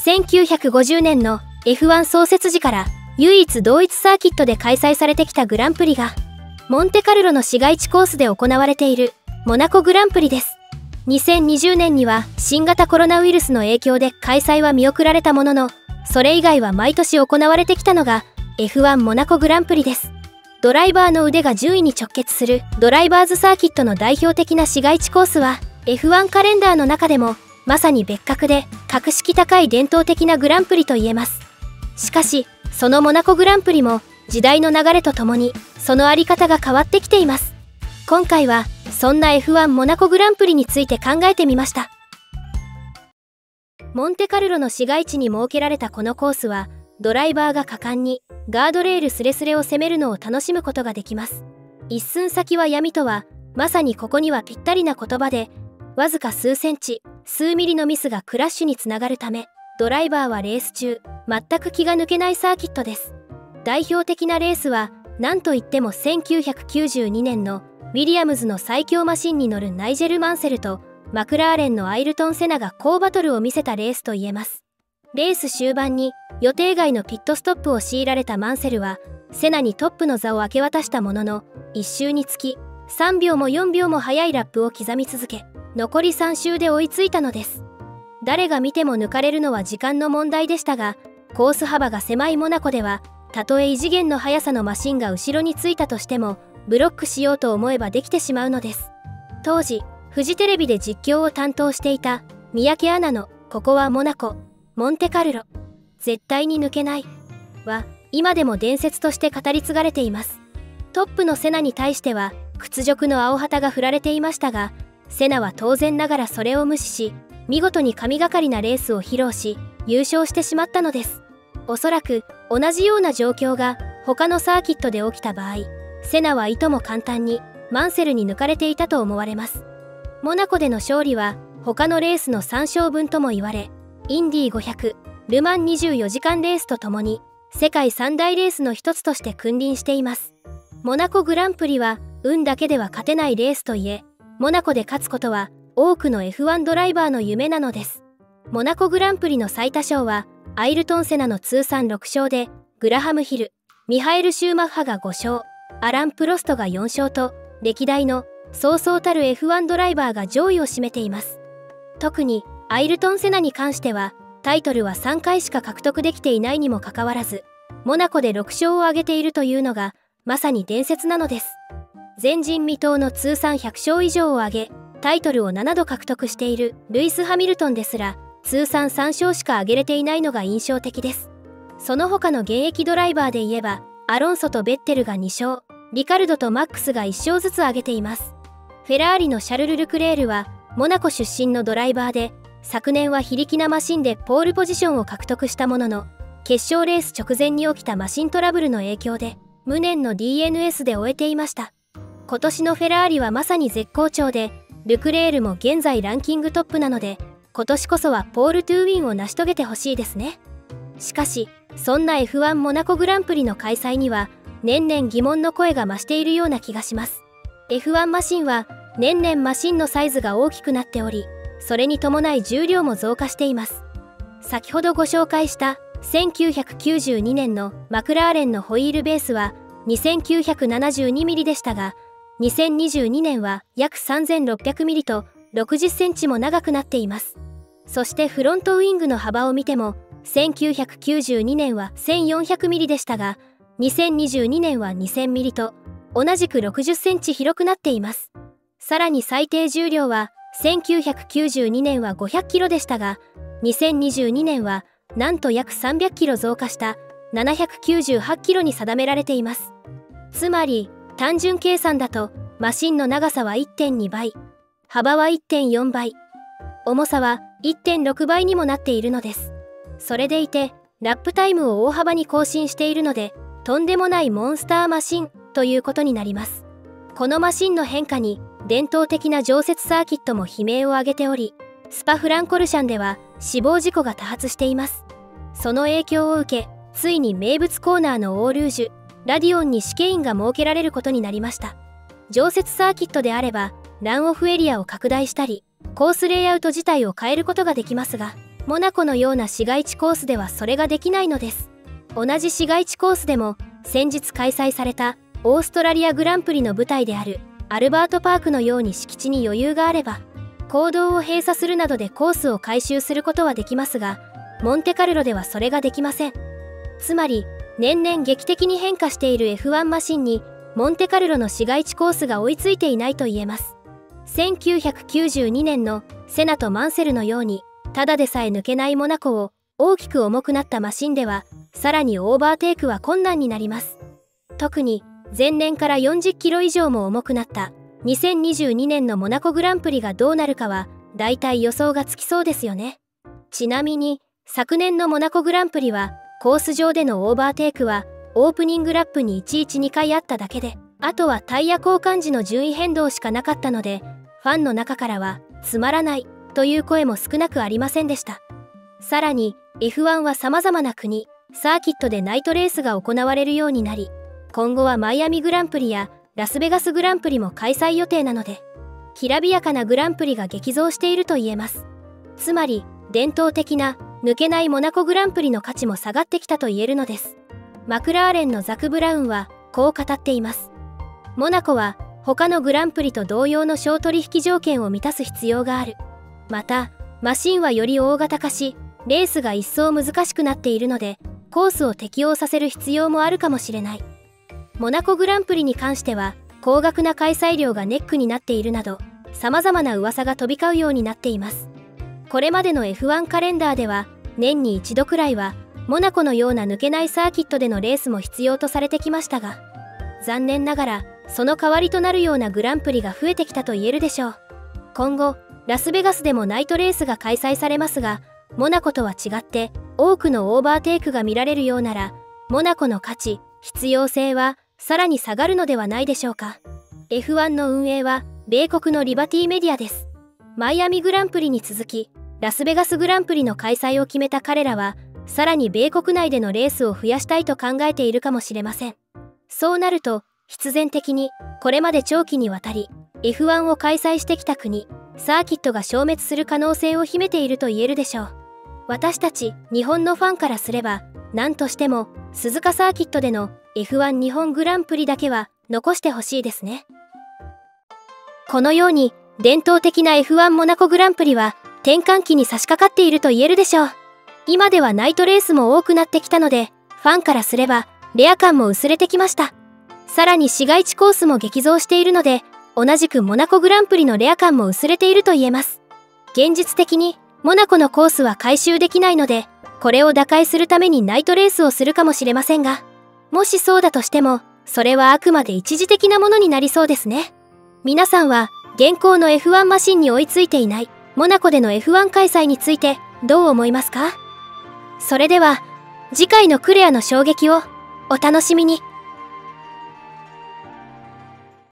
1950年の F1 創設時から唯一同一サーキットで開催されてきたグランプリがモンテカルロの市街地コースで行われているモナコグランプリです。2020年には新型コロナウイルスの影響で開催は見送られたもののそれ以外は毎年行われてきたのが F1 モナコグランプリです。ドライバーの腕が順位に直結するドライバーズサーキットの代表的な市街地コースは F1 カレンダーの中でもまさに別格で格式高い伝統的なグランプリと言えます。しかしそのモナコグランプリも時代の流れとともにそのあり方が変わってきています。今回はそんな F1 モナコグランプリについて考えてみました。モンテカルロの市街地に設けられたこのコースはドライバーが果敢にガードレールスレスレを攻めるのを楽しむことができます。一寸先は闇とはまさにここにはぴったりな言葉でわずか数センチ数ミリのミスがクラッシュにつながるためドライバーはレース中全く気が抜けないサーキットです。代表的なレースは何といっても1992年のウィリアムズの最強マシンに乗るナイジェル・マンセルとマクラーレンのアイルトン・セナが高バトルを見せたレースと言えます。レース終盤に予定外のピットストップを強いられたマンセルはセナにトップの座を明け渡したものの1周につき3秒も4秒も速いラップを刻み続け残り3周で追いついたのです。誰が見ても抜かれるのは時間の問題でしたがコース幅が狭いモナコではたとえ異次元の速さのマシンが後ろについたとしてもブロックしようと思えばできてしまうのです。当時フジテレビで実況を担当していた三宅アナの「ここはモナコモンテカルロ絶対に抜けない」は今でも伝説として語り継がれています。トップのセナに対しては屈辱の青旗が振られていましたがセナは当然ながらそれを無視し見事に神がかりなレースを披露し優勝してしまったのです。おそらく同じような状況が他のサーキットで起きた場合セナはいとも簡単にマンセルに抜かれていたと思われます。モナコでの勝利は他のレースの3勝分とも言われインディ500ルマン24時間レースとともに世界三大レースの一つとして君臨しています。モナコグランプリは運だけでは勝てないレースといえモナコで勝つことは多くの F1 ドライバーの夢なのです。モナコグランプリの最多勝はアイルトン・セナの通算6勝でグラハム・ヒルミハエル・シューマッハが5勝アラン・プロストが4勝と歴代のそうそうたる F1 ドライバーが上位を占めています。特にアイルトン・セナに関してはタイトルは3回しか獲得できていないにもかかわらずモナコで6勝を挙げているというのがまさに伝説なのです。前人未到の通算100勝以上を挙げタイトルを7度獲得しているルイス・ハミルトンですら通算3勝しか挙げれていないのが印象的です。その他の現役ドライバーで言えばアロンソとベッテルが2勝リカルドとマックスが1勝ずつ挙げています。フェラーリのシャルル・ルクレールはモナコ出身のドライバーで昨年は非力なマシンでポールポジションを獲得したものの決勝レース直前に起きたマシントラブルの影響で無念の DNS で終えていました。今年のフェラーリはまさに絶好調でルクレールも現在ランキングトップなので今年こそはポール・トゥーウィンを成し遂げてほしいですね。しかしそんな F1 モナコグランプリの開催には年々疑問の声が増しているような気がします。F1 マシンは年々マシンのサイズが大きくなっておりそれに伴い重量も増加しています。先ほどご紹介した1992年のマクラーレンのホイールベースは 2972mm でしたが2022年は約 3600mm と60センチも長くなっています。そしてフロントウイングの幅を見ても1992年は 1400mm でしたが2022年は 2000mm と同じく60センチ広くなっています。さらに最低重量は1992年は500キロでしたが2022年はなんと約300キロ増加した798キロに定められています。つまり単純計算だとマシンの長さは1.2倍幅は1.4倍重さは1.6倍にもなっているのです。それでいてラップタイムを大幅に更新しているのでとんでもないモンスターマシンということになります。このマシンの変化に伝統的な常設サーキットも悲鳴を上げておりスパフランコルシャンでは死亡事故が多発しています。その影響を受けついに名物コーナーのオールージュラディオンに試験員が設けられることになりました。常設サーキットであればランオフエリアを拡大したりコースレイアウト自体を変えることができますがモナコのような市街地コースではそれができないのです。同じ市街地コースでも先日開催されたオーストラリアグランプリの舞台であるアルバートパークのように敷地に余裕があれば行動を閉鎖するなどでコースを改修することはできますがモンテカルロではそれができません。つまり年々劇的に変化している F1 マシンにモンテカルロの市街地コースが追いついていないと言えます。1992年のセナとマンセルのようにただでさえ抜けないモナコを大きく重くなったマシンではさらにオーバーテイクは困難になります。特に前年から40キロ以上も重くなった2022年のモナコグランプリがどうなるかは大体予想がつきそうですよね。ちなみに昨年のモナコグランプリはコース上でのオーバーテイクはオープニングラップに112回あっただけであとはタイヤ交換時の順位変動しかなかったのでファンの中からはつまらないという声も少なくありませんでした。さらに F1 は様々な国サーキットでナイトレースが行われるようになり今後はマイアミグランプリやラスベガスグランプリも開催予定なのできらびやかなグランプリが激増していると言えます。つまり伝統的な抜けないモナコグランプリの価値も下がってきたと言えるのです。マクラーレンのザク・ブラウンはこう語っています。モナコは他のグランプリと同様の小取引条件を満たす必要がある。またマシンはより大型化しレースが一層難しくなっているのでコースを適用させる必要もあるかもしれない。モナコグランプリに関しては高額な開催料がネックになっているなど様々な噂が飛び交うようになっています。これまでの F1 カレンダーでは年に一度くらいはモナコのような抜けないサーキットでのレースも必要とされてきましたが残念ながらその代わりとなるようなグランプリが増えてきたと言えるでしょう。今後ラスベガスでもナイトレースが開催されますがモナコとは違って多くのオーバーテイクが見られるようならモナコの価値必要性はさらに下がるのではないでしょうか。F1 の運営は米国のリバティメディアです。マイアミグランプリに続きラスベガスグランプリの開催を決めた彼らはさらに米国内でのレースを増やしたいと考えているかもしれません。そうなると必然的にこれまで長期にわたり F1 を開催してきた国サーキットが消滅する可能性を秘めていると言えるでしょう。私たち日本のファンからすれば何としても鈴鹿サーキットでの F1 日本グランプリだけは残してほしいですね。このように伝統的な F1 モナコグランプリは転換期に差し掛かっていると言えるでしょう。今ではナイトレースも多くなってきたのでファンからすればレア感も薄れてきました。さらに市街地コースも激増しているので同じくモナコグランプリのレア感も薄れていると言えます。現実的にモナコのコースは回収できないのでこれを打開するためにナイトレースをするかもしれませんがもしそうだとしてもそれはあくまで一時的なものになりそうですね。皆さんは現行の F1 マシンに追いついていない。モナコでの F1 開催についてどう思いますか？それでは次回のクレアの衝撃をお楽しみに。